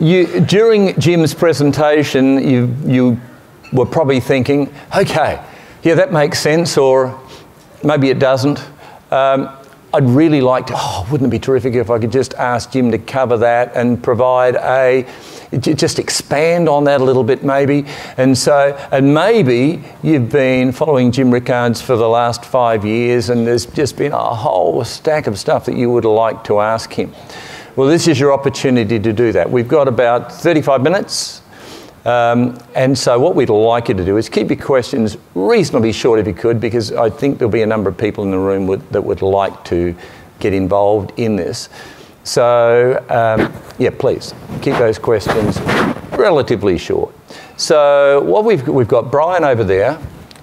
you, during Jim's presentation, you, you were probably thinking, okay, yeah, that makes sense, or maybe it doesn't. Um, I'd really like to, oh, wouldn't it be terrific if I could just ask Jim to cover that and provide a, just expand on that a little bit maybe. And so, and maybe you've been following Jim Rickards for the last five years and there's just been a whole stack of stuff that you would like to ask him. Well, this is your opportunity to do that. We've got about 35 minutes. Um, and so, what we'd like you to do is keep your questions reasonably short if you could, because I think there'll be a number of people in the room that would like to get involved in this. So, um, yeah, please keep those questions relatively short. So, what we've we've got Brian over there,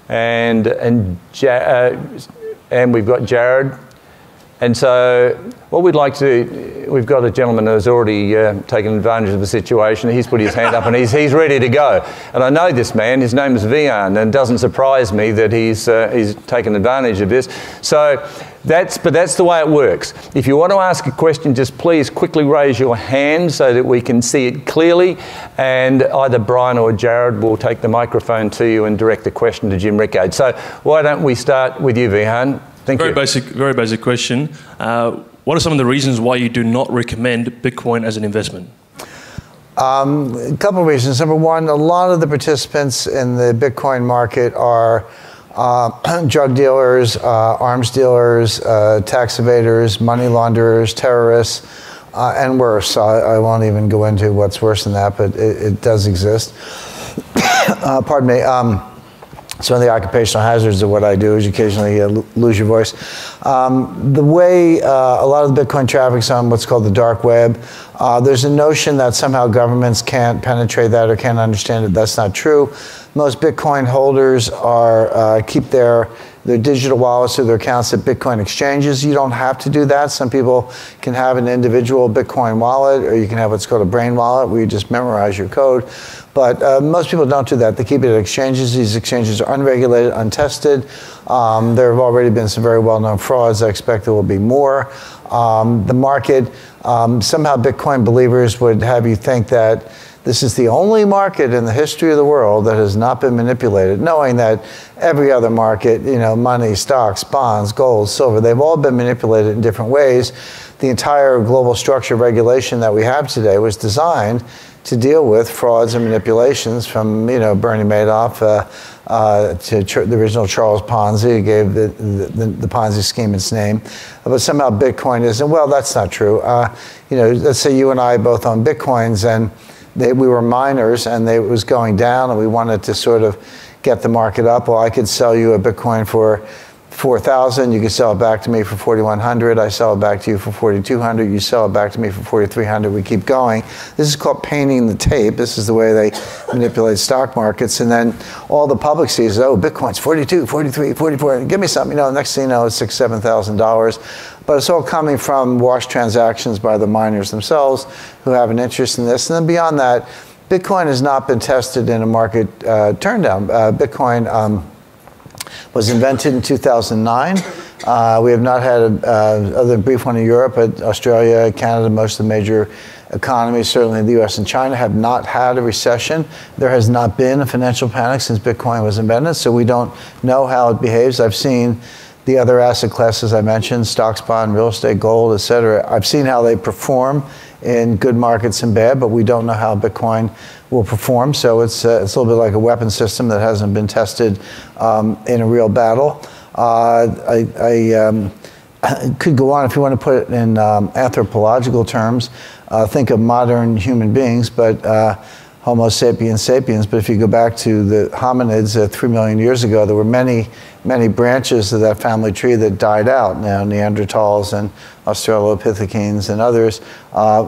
and and ja- uh, and we've got Jared and so, what we'd like to do, we've got a gentleman who's already uh, taken advantage of the situation. He's put his hand up and he's, he's ready to go. And I know this man, his name is Vian, and it doesn't surprise me that he's, uh, he's taken advantage of this. So, that's, but that's the way it works. If you want to ask a question, just please quickly raise your hand so that we can see it clearly. And either Brian or Jared will take the microphone to you and direct the question to Jim Rickard. So, why don't we start with you, Vihan? Thank very you. basic, very basic question. Uh, what are some of the reasons why you do not recommend Bitcoin as an investment? Um, a couple of reasons. Number one, a lot of the participants in the Bitcoin market are uh, drug dealers, uh, arms dealers, uh, tax evaders, money launderers, terrorists, uh, and worse. I, I, won't even go into what's worse than that, but it, it does exist. Uh, pardon me. Um, some of the occupational hazards of what I do is occasionally uh, lose your voice. Um, the way uh, a lot of the Bitcoin traffic's on what's called the dark web, uh, there's a notion that somehow governments can't penetrate that or can't understand it. That's not true. Most Bitcoin holders are uh, keep their their digital wallets or their accounts at Bitcoin exchanges. You don't have to do that. Some people can have an individual Bitcoin wallet, or you can have what's called a brain wallet, where you just memorize your code. But uh, most people don't do that. They keep it at exchanges. These exchanges are unregulated, untested. Um, there have already been some very well known frauds. I expect there will be more. Um, the market, um, somehow Bitcoin believers would have you think that this is the only market in the history of the world that has not been manipulated, knowing that every other market, you know, money, stocks, bonds, gold, silver, they've all been manipulated in different ways. The entire global structure regulation that we have today was designed to deal with frauds and manipulations from you know Bernie Madoff uh, uh, to the original Charles Ponzi, who gave the, the, the, Ponzi scheme its name. But somehow Bitcoin isn't. Well, that's not true. Uh, you know, let's say you and I both own Bitcoins and they, we were miners and they, it was going down and we wanted to sort of get the market up. Well, I could sell you a Bitcoin for 4,000, you can sell it back to me for 4,100. I sell it back to you for 4,200. You sell it back to me for 4,300. We keep going. This is called painting the tape. This is the way they manipulate stock markets. And then all the public sees, oh, Bitcoin's 42, 43, 44. Give me something. You know, next thing you know, it's six, seven thousand dollars. But it's all coming from wash transactions by the miners themselves who have an interest in this. And then beyond that, Bitcoin has not been tested in a market uh, turndown. Uh, Bitcoin. Um, was invented in 2009. Uh, we have not had, a, uh, other than brief one in Europe, but Australia, Canada, most of the major economies, certainly the US and China, have not had a recession. There has not been a financial panic since Bitcoin was invented, so we don't know how it behaves. I've seen the other asset classes I mentioned, stocks, bond, real estate, gold, et cetera. I've seen how they perform in good markets and bad, but we don't know how Bitcoin will perform. So it's, uh, it's a little bit like a weapon system that hasn't been tested um, in a real battle. Uh, I, I um, could go on if you want to put it in um, anthropological terms. Uh, think of modern human beings, but uh, Homo sapiens sapiens. But if you go back to the hominids uh, three million years ago, there were many, many branches of that family tree that died out. Now Neanderthals and Australopithecines and others. Uh,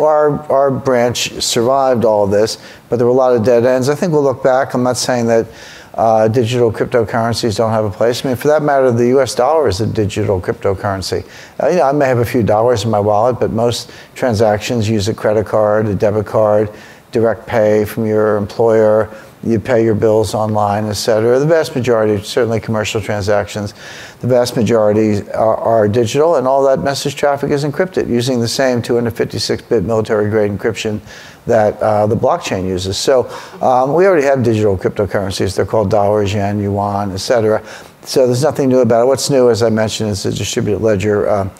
our, our branch survived all this, but there were a lot of dead ends. I think we'll look back. I'm not saying that uh, digital cryptocurrencies don't have a place. I mean, for that matter, the U.S. dollar is a digital cryptocurrency. Uh, you know, I may have a few dollars in my wallet, but most transactions use a credit card, a debit card, direct pay from your employer, You pay your bills online, et cetera. The vast majority, certainly commercial transactions, the vast majority are, are digital, and all that message traffic is encrypted using the same 256-bit military-grade encryption that uh, the blockchain uses. So um, we already have digital cryptocurrencies. They're called dollars, yen, yuan, et cetera. So there's nothing new about it. What's new, as I mentioned, is the distributed ledger uh,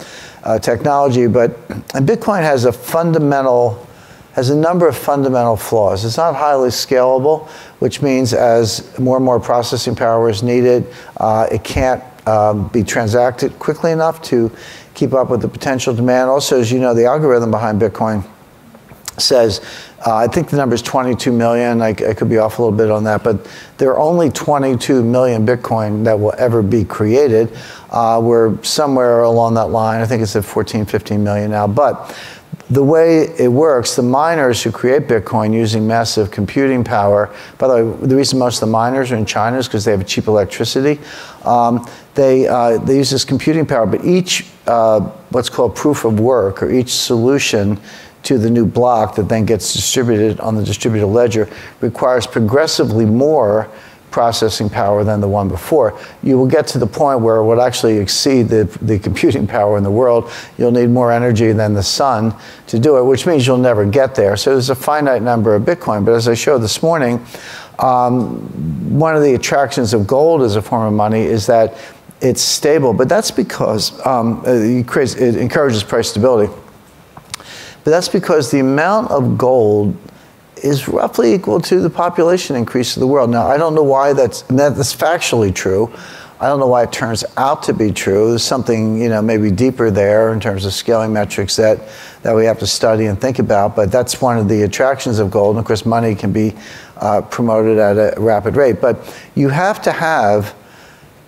uh, technology. But Bitcoin has a fundamental has a number of fundamental flaws. It's not highly scalable, which means as more and more processing power is needed, uh, it can't um, be transacted quickly enough to keep up with the potential demand. Also, as you know, the algorithm behind Bitcoin says, uh, I think the number is 22 million. I, I, could be off a little bit on that, but there are only 22 million Bitcoin that will ever be created. Uh, we're somewhere along that line. I think it's at 14, 15 million now. But the way it works, the miners who create Bitcoin using massive computing power, by the way, the reason most of the miners are in China is because they have cheap electricity. Um, they, uh, they use this computing power, but each, uh, what's called proof of work, or each solution to the new block that then gets distributed on the distributed ledger requires progressively more processing power than the one before. You will get to the point where it would actually exceed the, the computing power in the world. You'll need more energy than the sun to do it, which means you'll never get there. So there's a finite number of Bitcoin. But as I showed this morning, um, one of the attractions of gold as a form of money is that it's stable. But that's because um, it, creates, it encourages price stability. But that's because the amount of gold is roughly equal to the population increase of the world. Now, I don't know why that's, that's factually true. I don't know why it turns out to be true. There's something, you know, maybe deeper there in terms of scaling metrics that, that we have to study and think about. But that's one of the attractions of gold. And of course, money can be uh, promoted at a rapid rate. But you have to have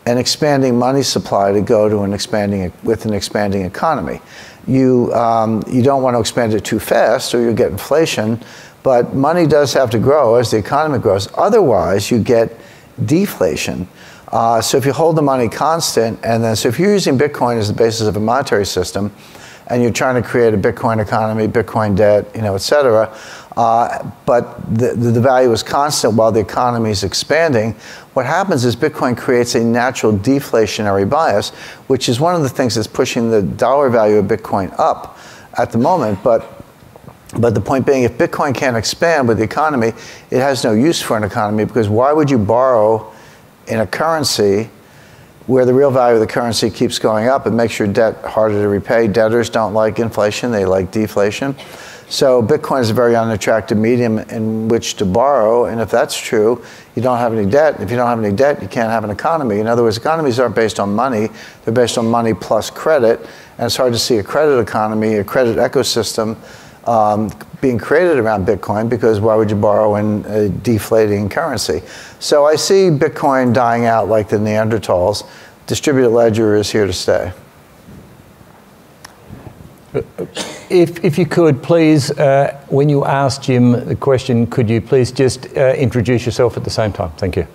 an expanding money supply to go to an expanding with an expanding economy. You um, you don't want to expand it too fast, or you'll get inflation. But money does have to grow as the economy grows. Otherwise, you get deflation. Uh, so if you hold the money constant, and then so if you're using Bitcoin as the basis of a monetary system, and you're trying to create a Bitcoin economy, Bitcoin debt, you know, et cetera, uh, but the, the value is constant while the economy is expanding, what happens is Bitcoin creates a natural deflationary bias, which is one of the things that's pushing the dollar value of Bitcoin up at the moment. But but the point being, if Bitcoin can't expand with the economy, it has no use for an economy because why would you borrow in a currency where the real value of the currency keeps going up? It makes your debt harder to repay. Debtors don't like inflation, they like deflation. So Bitcoin is a very unattractive medium in which to borrow, and if that's true, you don't have any debt. If you don't have any debt, you can't have an economy. In other words, economies aren't based on money, they're based on money plus credit, and it's hard to see a credit economy, a credit ecosystem um, being created around Bitcoin because why would you borrow in a deflating currency? So I see Bitcoin dying out like the Neanderthals. Distributed ledger is here to stay. If, if you could, please, uh, when you ask Jim the question, could you please just uh, introduce yourself at the same time? Thank you.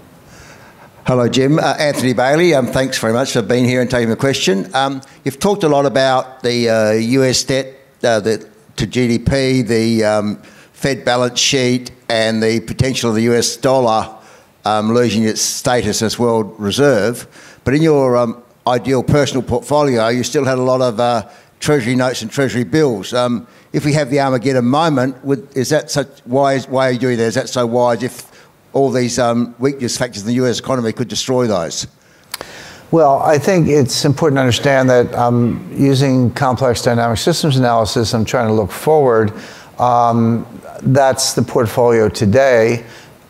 Hello, Jim. Uh, Anthony Bailey. Um, thanks very much for being here and taking the question. Um, you've talked a lot about the US uh, debt, uh, the to GDP, the um, Fed balance sheet, and the potential of the US dollar um, losing its status as world reserve. But in your um, ideal personal portfolio, you still had a lot of uh, treasury notes and treasury bills. Um, if we have the Armageddon moment, would, is that such wise? Why are you doing that? Is that so wise? If all these um, weakness factors in the US economy could destroy those? Well, I think it's important to understand that um, using complex dynamic systems analysis, I'm trying to look forward. Um, that's the portfolio today.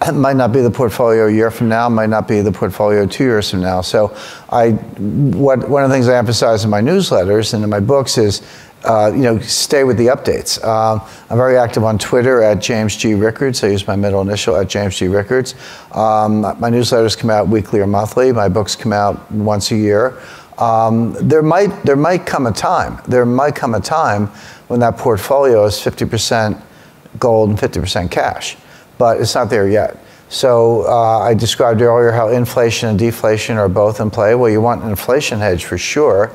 It might not be the portfolio a year from now, might not be the portfolio two years from now. So, I, what, one of the things I emphasize in my newsletters and in my books is uh, you know, stay with the updates. Uh, I'm very active on Twitter at James G. Rickards. I use my middle initial at James G. Rickards. Um, my newsletters come out weekly or monthly. My books come out once a year. Um, there might there might come a time. There might come a time when that portfolio is 50% gold and 50% cash, but it's not there yet. So uh, I described earlier how inflation and deflation are both in play. Well, you want an inflation hedge for sure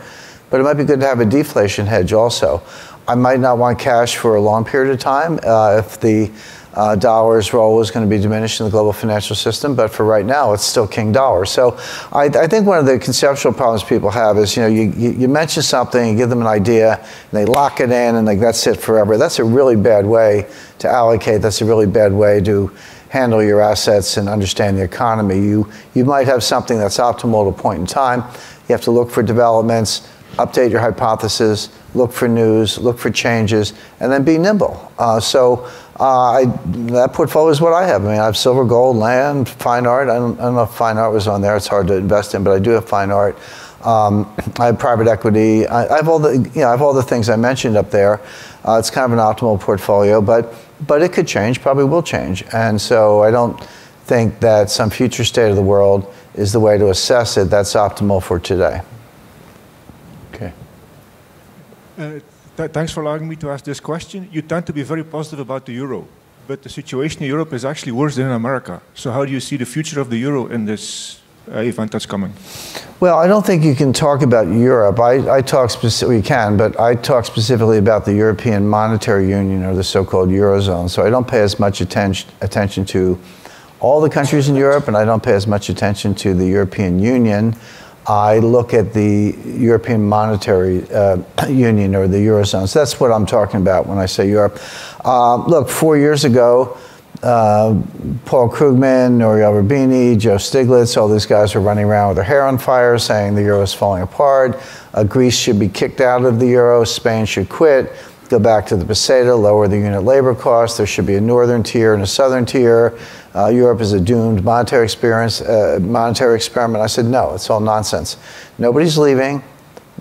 but it might be good to have a deflation hedge also. I might not want cash for a long period of time uh, if the Uh, dollar's role is going to be diminished in the global financial system, but for right now, it's still king dollar. So I, I think one of the conceptual problems people have is, you know, you, you, mention something, you give them an idea, and they lock it in, and like that's it forever. That's a really bad way to allocate. That's a really bad way to handle your assets and understand the economy. You, you might have something that's optimal at a point in time. You have to look for developments, update your hypothesis, look for news, look for changes, and then be nimble. Uh, so uh, I, that portfolio is what I have. I mean, I have silver, gold, land, fine art. I don't, I don't, know if fine art was on there. It's hard to invest in, but I do have fine art. Um, I have private equity. I, I, have all the, you know, I have all the things I mentioned up there. Uh, it's kind of an optimal portfolio, but but it could change. Probably will change. And so I don't think that some future state of the world is the way to assess it. That's optimal for today. Okay. Uh, th thanks for allowing me to ask this question. You tend to be very positive about the euro, but the situation in Europe is actually worse than in America. So, how do you see the future of the euro in this uh, event that's coming? Well, I don't think you can talk about Europe. I, I talk specifically, you can, but I talk specifically about the European Monetary Union or the so-called Eurozone. So I don't pay as much attention, attention to all the countries in Europe, and I don't pay as much attention to the European Union. I look at the European Monetary uh, Union or the Eurozone. So that's what I'm talking about when I say Europe. Uh, look, four years ago, uh, Paul Krugman, Nouriel Roubini, Joe Stiglitz, all these guys were running around with their hair on fire saying the euro is falling apart. Uh, Greece should be kicked out of the euro. Spain should quit, go back to the peseta, lower the unit labor cost. There should be a northern tier and a southern tier. Uh, Europe is a doomed monetary experience, uh, monetary experiment. I said, no, it's all nonsense. Nobody's leaving.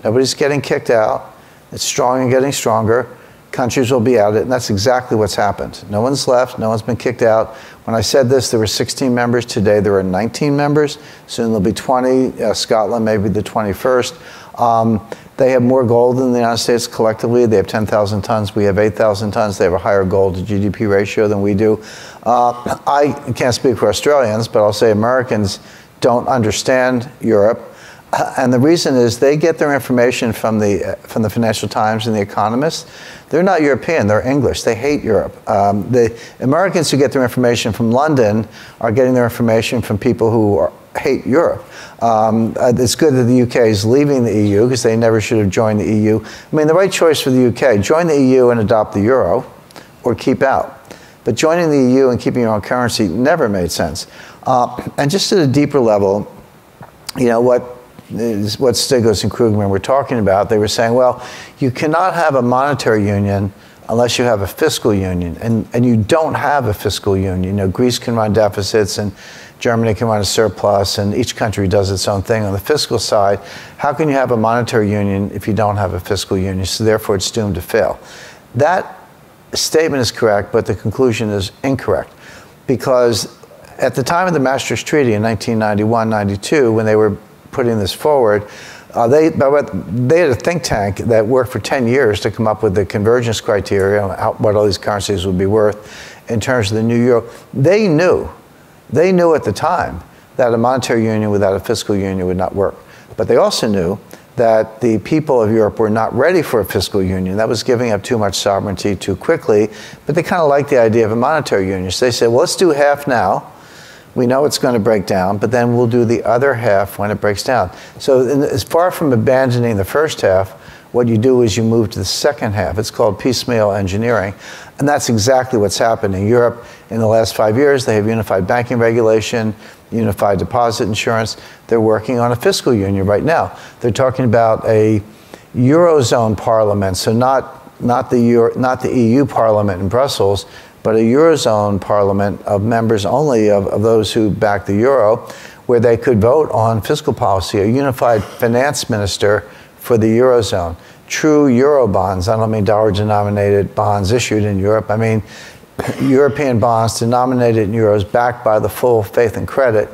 Nobody's getting kicked out. It's strong and getting stronger countries will be at it, and that's exactly what's happened. No one's left, no one's been kicked out. When I said this, there were 16 members. Today, there are 19 members. Soon there'll be 20. Uh, Scotland may be the 21st. Um, they have more gold than the United States collectively. They have 10,000 tons. We have 8,000 tons. They have a higher gold to GDP ratio than we do. Uh, I can't speak for Australians, but I'll say Americans don't understand Europe. Uh, and the reason is they get their information from the, uh, from the Financial Times and The Economist. They're not European, they're English. They hate Europe. Um, the Americans who get their information from London are getting their information from people who are, hate Europe. Um, uh, it's good that the UK is leaving the EU because they never should have joined the EU. I mean, the right choice for the UK join the EU and adopt the euro or keep out. But joining the EU and keeping your own currency never made sense. Uh, and just at a deeper level, you know, what what Stiglitz and Krugman were talking about. They were saying, well, you cannot have a monetary union unless you have a fiscal union. And, and you don't have a fiscal union. You know, Greece can run deficits and Germany can run a surplus and each country does its own thing. On the fiscal side, how can you have a monetary union if you don't have a fiscal union? So therefore it's doomed to fail. That statement is correct, but the conclusion is incorrect. Because at the time of the Maastricht Treaty in 1991-92, when they were putting this forward. Uh, they, they had a think tank that worked for 10 years to come up with the convergence criteria, how, what all these currencies would be worth in terms of the new euro. They knew, they knew at the time that a monetary union without a fiscal union would not work. But they also knew that the people of Europe were not ready for a fiscal union. That was giving up too much sovereignty too quickly. But they kind of liked the idea of a monetary union. So they said, well, let's do half now we know it's going to break down, but then we'll do the other half when it breaks down. So, as far from abandoning the first half, what you do is you move to the second half. It's called piecemeal engineering. And that's exactly what's happened In Europe, in the last five years, they have unified banking regulation, unified deposit insurance. They're working on a fiscal union right now. They're talking about a Eurozone parliament, so not, not, the, Euro, not the EU parliament in Brussels, but a Eurozone parliament of members only of, of those who back the euro, where they could vote on fiscal policy, a unified finance minister for the Eurozone. True Euro bonds, I don't mean dollar denominated bonds issued in Europe, I mean European bonds denominated in euros backed by the full faith and credit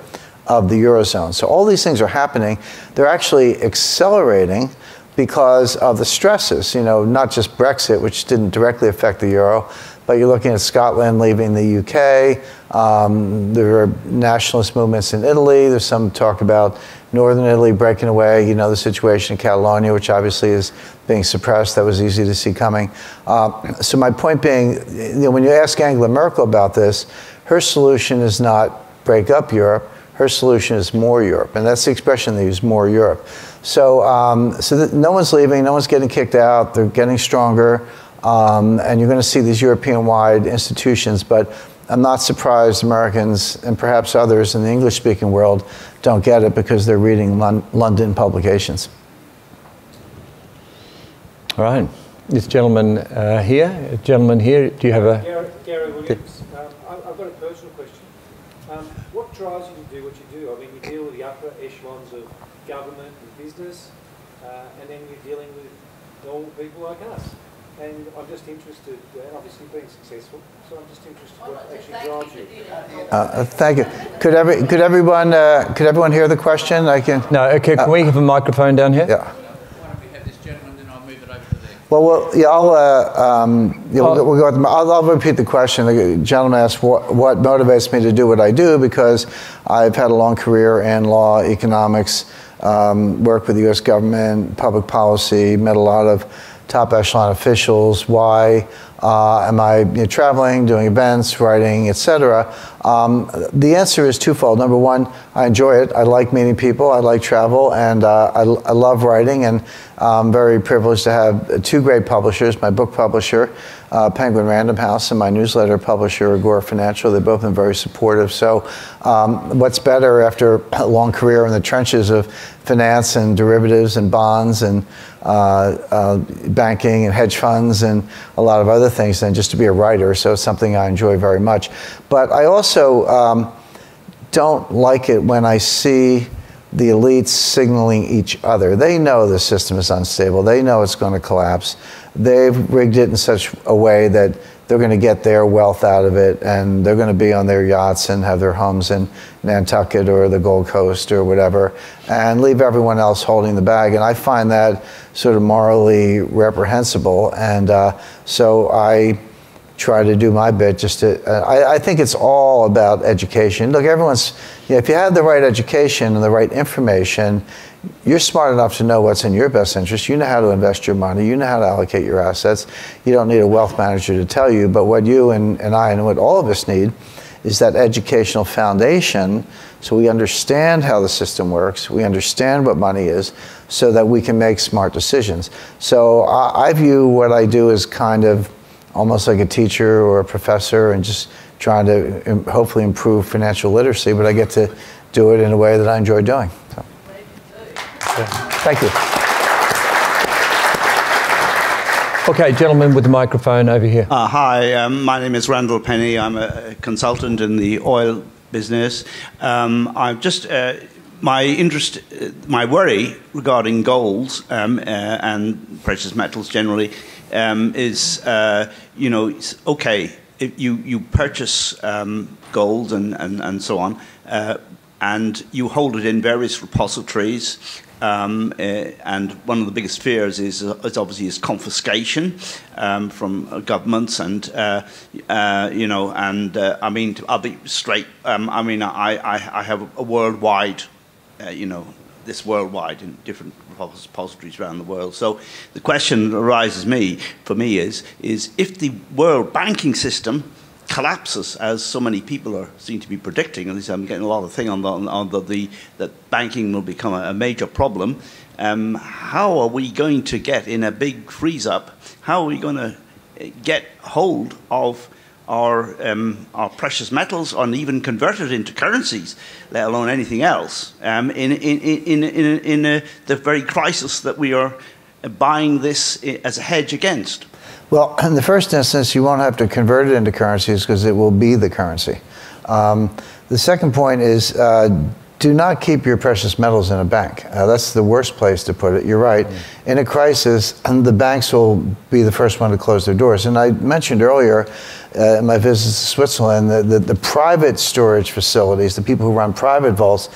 of the Eurozone. So all these things are happening. They're actually accelerating because of the stresses, you know, not just Brexit, which didn't directly affect the euro, but you're looking at Scotland leaving the UK. Um, there are nationalist movements in Italy. There's some talk about Northern Italy breaking away. You know the situation in Catalonia, which obviously is being suppressed. That was easy to see coming. Uh, so my point being, you know, when you ask Angela Merkel about this, her solution is not break up Europe. Her solution is more Europe, and that's the expression they use: more Europe. So, um, so no one's leaving, no one's getting kicked out. They're getting stronger, um, and you're going to see these European-wide institutions. But I'm not surprised Americans and perhaps others in the English-speaking world don't get it because they're reading Lon London publications. All right. This gentleman uh, here, a gentleman here, do you have a... Gary, Gary Williams. Um, I've got a personal question. Um, what drives you to do what you do? I mean, you deal with the upper echelons of government and business, uh, and then you're dealing with normal people like us. And I'm just interested, and obviously being successful, so I'm just interested what actually drives you. Uh, uh, thank you. Could, every, could, everyone, uh, could everyone hear the question? I can. No, okay, can we have a microphone down here? Yeah. Well, well, yeah, I'll, uh, um, yeah, we'll, we'll, go with, I'll, I'll, repeat the question. The gentleman asked what, what, motivates me to do what I do because I've had a long career in law, economics, um, worked with the U.S. government, public policy, met a lot of top echelon officials. Why uh, am I you know, traveling, doing events, writing, etc.? Um, the answer is twofold. Number one, I enjoy it. I like meeting people. I like travel, and uh, I, I, love writing. And I'm very privileged to have two great publishers. My book publisher, uh, Penguin Random House, and my newsletter publisher, Agora Financial. They've both been very supportive. So, um, what's better after a long career in the trenches of finance and derivatives and bonds and uh, uh, banking and hedge funds and a lot of other things than just to be a writer. So it's something I enjoy very much. But I also um, don't like it when I see the elites signaling each other. They know the system is unstable. They know it's going to collapse. They've rigged it in such a way that they're going to get their wealth out of it and they're going to be on their yachts and have their homes in Nantucket or the Gold Coast or whatever and leave everyone else holding the bag. And I find that sort of morally reprehensible. And uh, so I try to do my bit just to, uh, I, I, think it's all about education. Look, everyone's, you know, if you have the right education and the right information, you're smart enough to know what's in your best interest. You know how to invest your money. You know how to allocate your assets. You don't need a wealth manager to tell you. But what you and, and I and what all of us need is that educational foundation so we understand how the system works, we understand what money is, so that we can make smart decisions. So I, I view what I do as kind of almost like a teacher or a professor and just trying to hopefully improve financial literacy, but I get to do it in a way that I enjoy doing. So. Thank you. Okay, gentlemen with the microphone over here. Uh, hi, um, my name is Randall Penny. I'm a consultant in the oil business. Um, I'm just uh, my interest, uh, my worry regarding gold um, uh, and precious metals generally um, is, uh, you know, okay, you you purchase um, gold and, and and so on, uh, and you hold it in various repositories um, uh, and one of the biggest fears is, uh, is obviously is confiscation um, from uh, governments, and uh, uh, you know, and uh, I mean, I'll be straight. Um, I mean, I, I, I, have a worldwide, you know, this worldwide in different repositories around the world. So the question arises me for me is is if the world banking system collapses, as so many people are seem to be predicting. At least I'm getting a lot of thing on the, on the, the that banking will become a, a major problem. Um, how are we going to get in a big freeze up? How are we going to uh, get hold of our um, our precious metals and even convert it into currencies, let alone anything else? Um, in in in in, in uh, the very crisis that we are buying this as a hedge against. Well, in the first instance, you won't have to convert it into currencies because it will be the currency. Um, the second point is uh, do not keep your precious metals in a bank. Uh, that's the worst place to put it. You're right. Mm. In a crisis, the banks will be the first one to close their doors. And I mentioned earlier uh, in my visits to Switzerland that the, the private storage facilities, the people who run private vaults,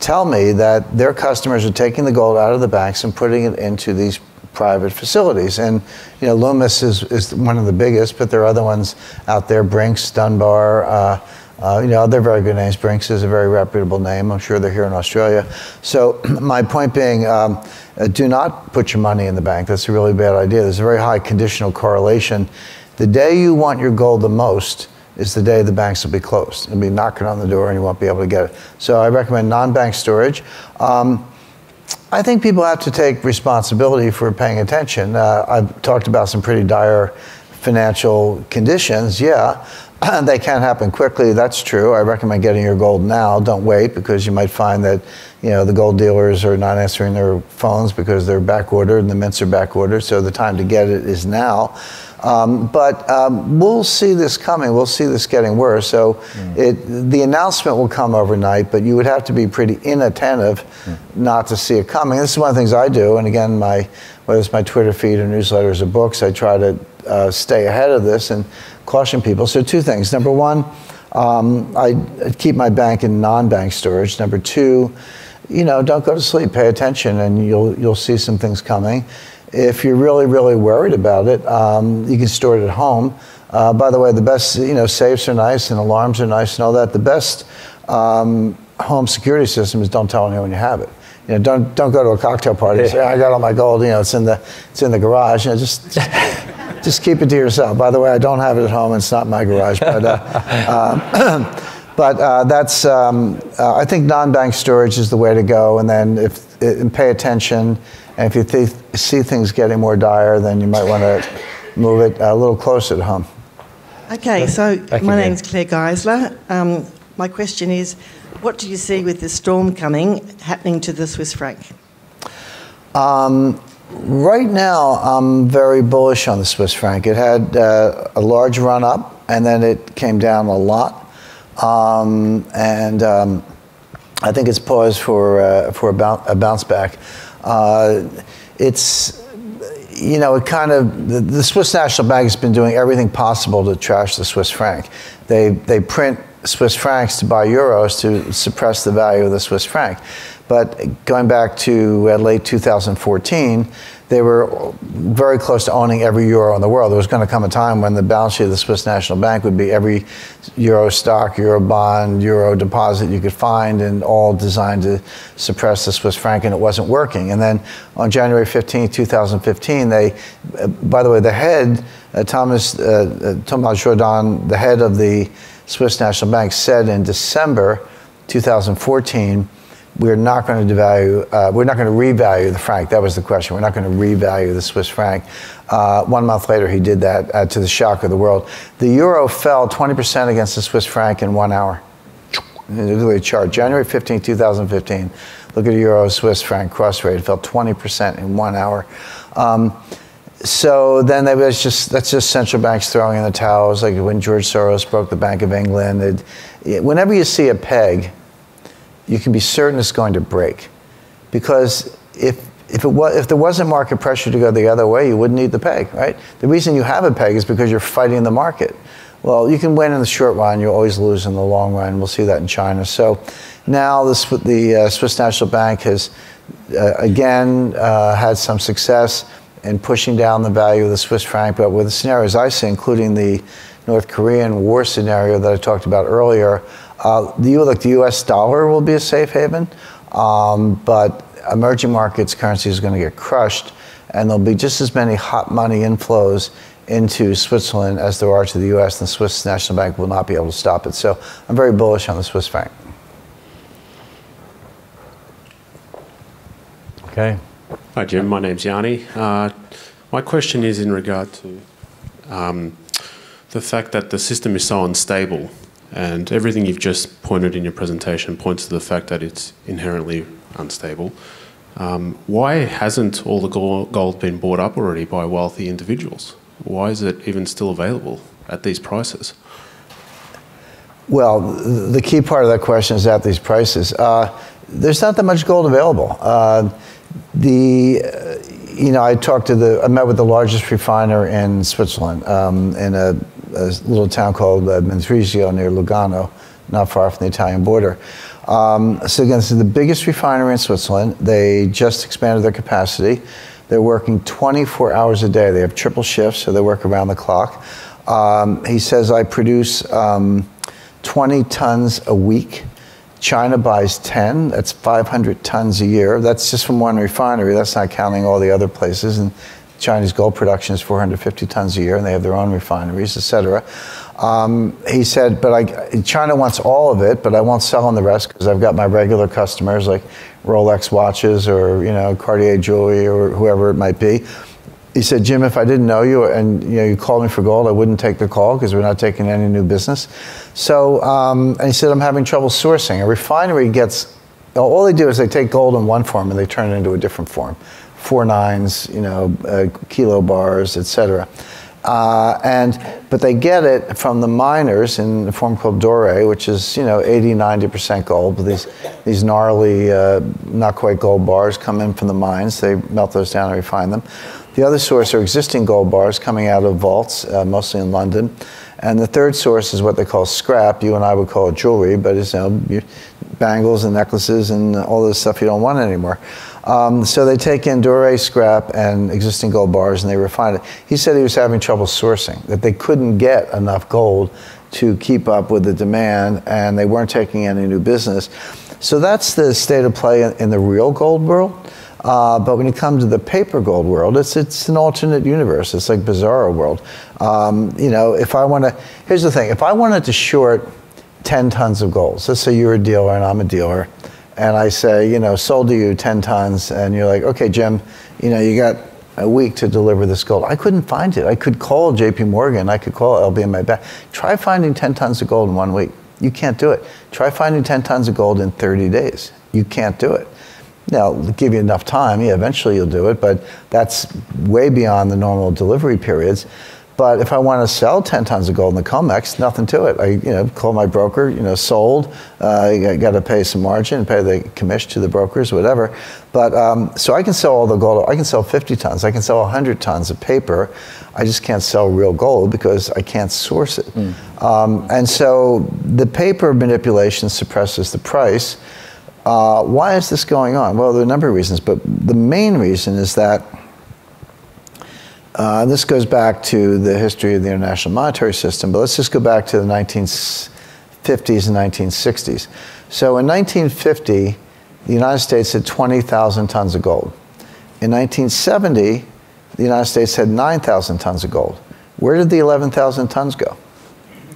tell me that their customers are taking the gold out of the banks and putting it into these private facilities. And you know, Loomis is, is one of the biggest, but there are other ones out there, Brinks, Dunbar, uh, Uh, you know, they're very good names. Brinks is a very reputable name. I'm sure they're here in Australia. So, my point being, um, uh, do not put your money in the bank. That's a really bad idea. There's a very high conditional correlation. The day you want your gold the most is the day the banks will be closed. They'll be knocking on the door and you won't be able to get it. So, I recommend non bank storage. Um, I think people have to take responsibility for paying attention. Uh, I've talked about some pretty dire financial conditions. Yeah, they can happen quickly. That's true. I recommend getting your gold now. Don't wait because you might find that you know the gold dealers are not answering their phones because they're back ordered and the mints are back ordered. So the time to get it is now. Um, but um, we'll see this coming. We'll see this getting worse. So mm. it, the announcement will come overnight, but you would have to be pretty inattentive mm. not to see it coming. This is one of the things I do. And again, my whether it's my Twitter feed or newsletters or books, I try to uh, stay ahead of this and caution people. So two things. Number one, um, I keep my bank in non-bank storage. Number two, you know, don't go to sleep. Pay attention, and you'll you'll see some things coming. If you're really, really worried about it, um, you can store it at home. Uh, by the way, the best, you know, safes are nice and alarms are nice and all that. The best um, home security system is don't tell anyone you have it. You know, don't don't go to a cocktail party and say, I got all my gold. You know, it's in the it's in the garage. You know, just just keep it to yourself. By the way, I don't have it at home. It's not in my garage, but. Uh, um, but uh, that's um, uh, I think non-bank storage is the way to go, and then if and pay attention and if you th- see things getting more dire, then you might want to move it a little closer to home. Okay, so my name's Claire Geisler. Um, my question is, what do you see with the storm coming happening to the Swiss franc? Um, right now, I'm very bullish on the Swiss franc. It had uh, a large run up, and then it came down a lot, um, and um, I think it's poised for uh, for a, a bounce back. Uh, it's you know, it kind of the, the, Swiss National Bank has been doing everything possible to trash the Swiss franc. They they print Swiss francs to buy euros to suppress the value of the Swiss franc. But going back to uh, late 2014, they were very close to owning every euro in the world. There was going to come a time when the balance sheet of the Swiss National Bank would be every euro stock, euro bond, euro deposit you could find, and all designed to suppress the Swiss franc, and it wasn't working. And then on January 15, 2015, they, uh, by the way, the head, uh, Thomas, uh, uh Thomas Jordan, the head of the Swiss National Bank, said in December 2014 we're not going to devalue, uh, we're not going to revalue the franc. That was the question. We're not going to revalue the Swiss franc. Uh, one month later, he did that uh, to the shock of the world. The euro fell 20% against the Swiss franc in one hour. The chart. January 15, 2015. Look at the euro Swiss franc cross rate. It fell 20% in one hour. Um, so then that was just that's just central banks throwing in the towels, like when George Soros broke the Bank of England. It, whenever you see a peg you can be certain it's going to break. Because if, if, it was, if there wasn't market pressure to go the other way, you wouldn't need the peg, right? The reason you have a peg is because you're fighting the market. Well, you can win in the short run, you always lose in the long run. We'll see that in China. So now the uh, Swiss National Bank has uh, again uh, had some success in pushing down the value of the Swiss franc, but with the scenarios I see, including the North Korean war scenario that I talked about earlier, uh, the, like the U.S. dollar will be a safe haven, um, but emerging markets currency is going to get crushed, and there'll be just as many hot money inflows into Switzerland as there are to the U.S. And the Swiss National Bank will not be able to stop it. So I'm very bullish on the Swiss franc. Okay. Hi, Jim. My name's Yanni. Uh, my question is in regard to um, the fact that the system is so unstable and everything you've just pointed in your presentation points to the fact that it's inherently unstable. Um, why hasn't all the gold been bought up already by wealthy individuals? Why is it even still available at these prices? Well, the key part of that question is at these prices. Uh, there's not that much gold available. Uh, the, uh, you know, I talked to the, I met with the largest refiner in Switzerland um, in a a little town called uh, Mendrisio near Lugano, not far from the Italian border. Um, so again, this is the biggest refinery in Switzerland. They just expanded their capacity. They're working 24 hours a day. They have triple shifts, so they work around the clock. Um, he says, I produce um, 20 tons a week. China buys 10. That's 500 tons a year. That's just from one refinery. That's not counting all the other places. And Chinese gold production is 450 tons a year, and they have their own refineries, et cetera. Um, he said, but I, China wants all of it, but I won't sell on the rest because I've got my regular customers like Rolex watches or you know Cartier jewelry or whoever it might be. He said, Jim, if I didn't know you and you know you called me for gold, I wouldn't take the call because we're not taking any new business. So, um, and he said, I'm having trouble sourcing. A refinery gets all they do is they take gold in one form and they turn it into a different form, four nines, you know, uh, kilo bars, etc. Uh, and but they get it from the miners in a form called doré, which is you know 80, 90 percent gold. But these these gnarly, uh, not quite gold bars come in from the mines. They melt those down and refine them. The other source are existing gold bars coming out of vaults, uh, mostly in London. And the third source is what they call scrap. You and I would call it jewelry, but it's you know bangles and necklaces and all this stuff you don't want anymore. Um, so they take in Doré scrap and existing gold bars and they refine it. He said he was having trouble sourcing, that they couldn't get enough gold to keep up with the demand and they weren't taking any new business. So that's the state of play in, in the real gold world. Uh, but when you come to the paper gold world, it's, it's an alternate universe. It's like bizarro world. Um, you know, if I want to, here's the thing. If I wanted to short 10 tons of gold, let's say you're a dealer and I'm a dealer, and I say, you know, sold to you 10 tons, and you're like, okay, Jim, you know, you got a week to deliver this gold. I couldn't find it. I could call JP Morgan, I could call LBMA back. Try finding 10 tons of gold in one week. You can't do it. Try finding 10 tons of gold in 30 days. You can't do it. Now, give you enough time, yeah, eventually you'll do it, but that's way beyond the normal delivery periods. But if I want to sell 10 tons of gold in the COMEX, nothing to it. I you know, call my broker, you know, sold. Uh, you got to pay some margin, pay the commission to the brokers, whatever. But um, so I can sell all the gold. I can sell 50 tons. I can sell 100 tons of paper. I just can't sell real gold because I can't source it. Mm. Um, and so the paper manipulation suppresses the price. Uh, why is this going on? Well, there are a number of reasons, but the main reason is that uh, this goes back to the history of the international monetary system, but let's just go back to the 1950s and 1960s. So in 1950, the United States had 20,000 tons of gold. In 1970, the United States had 9,000 tons of gold. Where did the 11,000 tons go?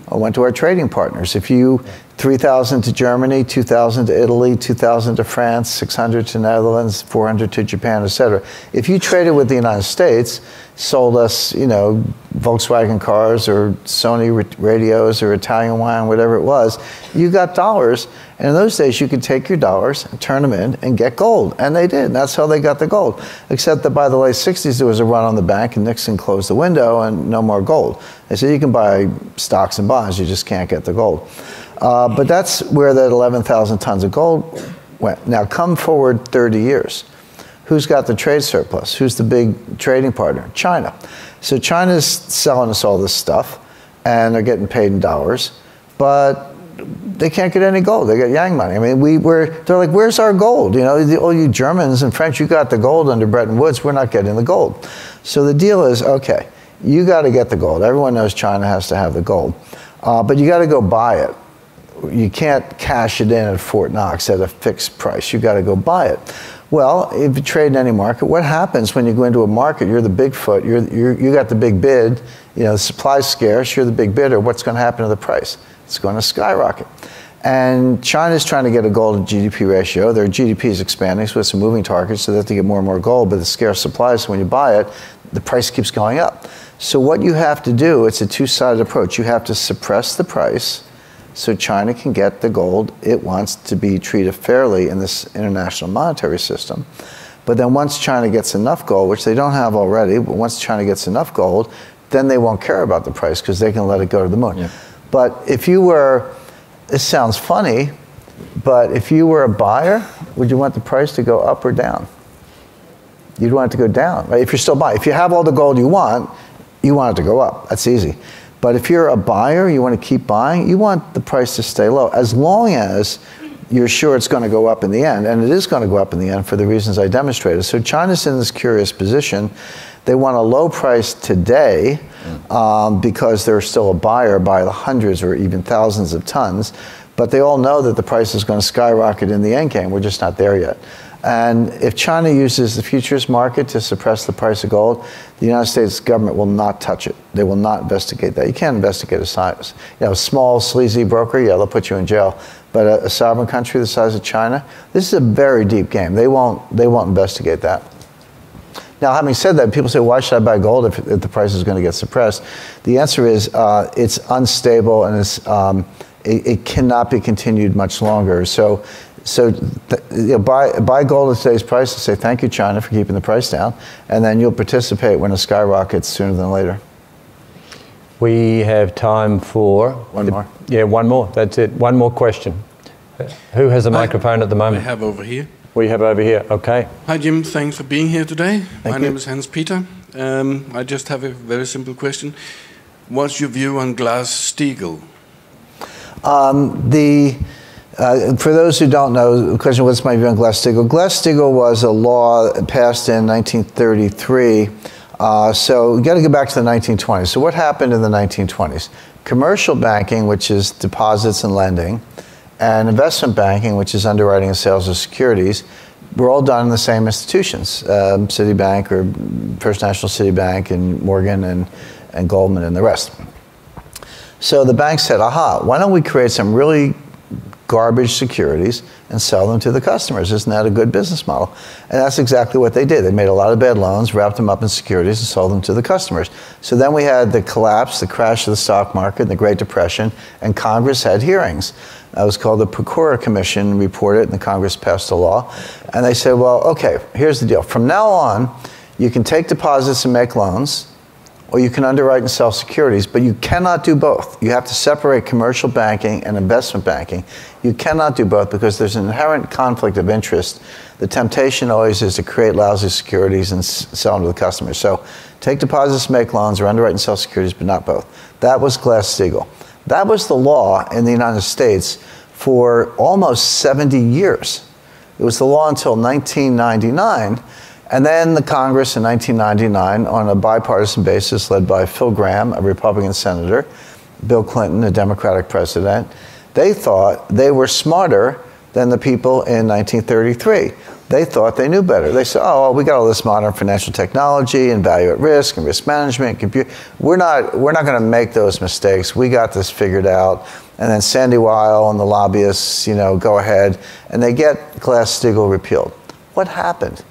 I went to our trading partners. If you 3,000 to Germany, 2,000 to Italy, 2,000 to France, 600 to Netherlands, 400 to Japan, etc. If you traded with the United States, sold us, you know, Volkswagen cars or Sony radios or Italian wine, whatever it was, you got dollars. And in those days, you could take your dollars and turn them in and get gold. And they did. That's how they got the gold. Except that by the late 60s, there was a run on the bank and Nixon closed the window and no more gold. They said you can buy stocks and bonds, you just can't get the gold. Uh, but that's where that 11,000 tons of gold went. Now, come forward 30 years. Who's got the trade surplus? Who's the big trading partner? China. So China's selling us all this stuff, and they're getting paid in dollars, but they can't get any gold. They get Yang money. I mean, we were. They're like, "Where's our gold?" You know, the, all you Germans and French, you got the gold under Bretton Woods. We're not getting the gold. So the deal is, okay, you got to get the gold. Everyone knows China has to have the gold, uh, but you got to go buy it you can't cash it in at Fort Knox at a fixed price. You've got to go buy it. Well, if you trade in any market, what happens when you go into a market? You're the Bigfoot. You're, you're you got the big bid. You know, the supply's scarce. You're the big bidder. What's going to happen to the price? It's going to skyrocket. And China's trying to get a gold to GDP ratio. Their GDP is expanding, so it's a moving target, so they have to get more and more gold. But the scarce supply, so when you buy it, the price keeps going up. So what you have to do, it's a two-sided approach. You have to suppress the price so China can get the gold it wants to be treated fairly in this international monetary system. But then once China gets enough gold, which they don't have already, but once China gets enough gold, then they won't care about the price because they can let it go to the moon. Yeah. But if you were, this sounds funny, but if you were a buyer, would you want the price to go up or down? You'd want it to go down, right? If you're still buying. If you have all the gold you want, you want it to go up. That's easy. But if you're a buyer, you want to keep buying, you want the price to stay low as long as you're sure it's going to go up in the end. And it is going to go up in the end for the reasons I demonstrated. So China's in this curious position They want a low price today um, because they're still a buyer by the hundreds or even thousands of tons, but they all know that the price is going to skyrocket in the end game. We're just not there yet. And if China uses the futures market to suppress the price of gold, the United States government will not touch it. They will not investigate that. You can't investigate a size, you know, a small sleazy broker. Yeah, they'll put you in jail. But a, a sovereign country the size of China, this is a very deep game. They won't. They won't investigate that. Now, having said that, people say, why should I buy gold if, if the price is going to get suppressed? The answer is uh, it's unstable and it's, um, it, it, cannot be continued much longer. So so you know, buy, buy gold at today's price and say thank you, China, for keeping the price down, and then you'll participate when it skyrockets sooner than later. We have time for one the, more. Yeah, one more. That's it. One more question. Who has a microphone I, at the moment? I have over here. We have over here. Okay. Hi, Jim. Thanks for being here today. Thank My you. name is Hans Peter. Um, I just have a very simple question. What's your view on Glass-Steagall? Um, the uh, for those who don't know, the question, what's my view on Glass-Steagall? Glass-Steagall was a law passed in 1933. Uh, so you got to go back to the 1920s. So what happened in the 1920s? Commercial banking, which is deposits and lending, and investment banking, which is underwriting and sales of securities, were all done in the same institutions, um, Citibank or First National Citibank and Morgan and, and Goldman and the rest. So the bank said, aha, why don't we create some really garbage securities and sell them to the customers. Isn't that a good business model? And that's exactly what they did. They made a lot of bad loans, wrapped them up in securities, and sold them to the customers. So then we had the collapse, the crash of the stock market, and the Great Depression, and Congress had hearings. That was called the Pecora Commission, reported, and the Congress passed a law. And they said, well, okay, here's the deal. From now on, you can take deposits and make loans, or you can underwrite and sell securities, but you cannot do both. You have to separate commercial banking and investment banking. You cannot do both because there's an inherent conflict of interest. The temptation always is to create lousy securities and sell them to the customers. So take deposits, make loans, or underwrite and sell securities, but not both. That was Glass-Steagall. That was the law in the United States for almost 70 years. It was the law until 1999. And then the Congress in 1999, on a bipartisan basis led by Phil Gramm, a Republican senator, Bill Clinton, a Democratic president, they thought they were smarter than the people in 1933. They thought they knew better. They said, "Oh, well, we got all this modern financial technology and value at risk and risk management, computer. We're not, we're not going to make those mistakes. We got this figured out." And then Sandy Weill and the lobbyists, you know, go ahead and they get Glass-Steagall repealed. What happened?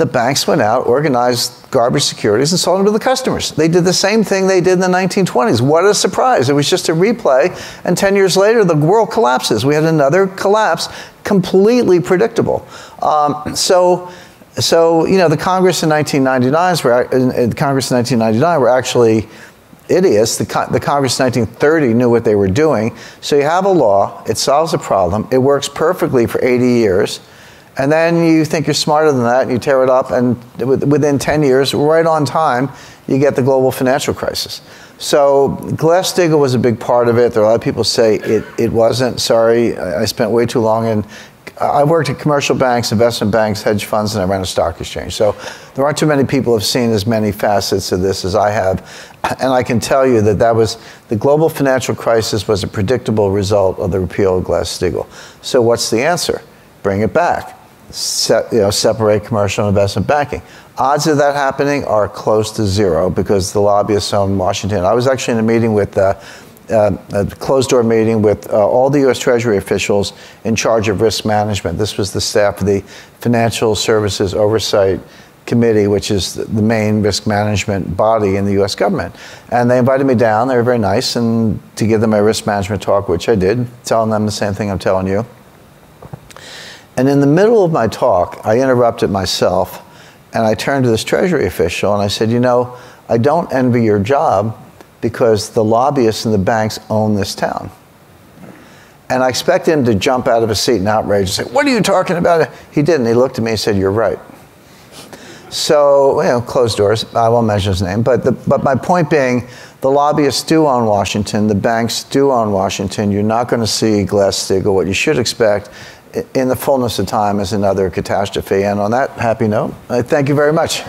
The banks went out, organized garbage securities, and sold them to the customers. They did the same thing they did in the 1920s. What a surprise. It was just a replay, and 10 years later, the world collapses. We had another collapse, completely predictable. Um, so, so, you know, the Congress in 1999 were, in, Congress in 1999 were actually idiots. The, the Congress in 1930 knew what they were doing. So you have a law, it solves a problem, it works perfectly for 80 years and then you think you're smarter than that, and you tear it up, and within 10 years, right on time, you get the global financial crisis. So Glass-Steagall was a big part of it. There are a lot of people say it, it wasn't. Sorry, I spent way too long in. I worked at commercial banks, investment banks, hedge funds, and I ran a stock exchange. So there aren't too many people have seen as many facets of this as I have. And I can tell you that that was the global financial crisis was a predictable result of the repeal of Glass-Steagall. So what's the answer? Bring it back se- you know, separate commercial and investment banking. Odds of that happening are close to zero because the lobbyists own Washington. I was actually in a meeting with uh, uh, a closed door meeting with uh, all the U.S. Treasury officials in charge of risk management. This was the staff of the Financial Services Oversight Committee, which is the main risk management body in the U.S. government. And they invited me down. They were very nice, and to give them a risk management talk, which I did, telling them the same thing I'm telling you. And in the middle of my talk, I interrupted myself and I turned to this Treasury official and I said, You know, I don't envy your job because the lobbyists and the banks own this town. And I expected him to jump out of his seat in outrage and say, What are you talking about? He didn't. He looked at me and said, You're right. So, you know, closed doors. I won't mention his name. But, the, but my point being, the lobbyists do own Washington. The banks do own Washington. You're not going to see Glass-Steagall. What you should expect in the fullness of time is another catastrophe. And on that happy note, I thank you very much.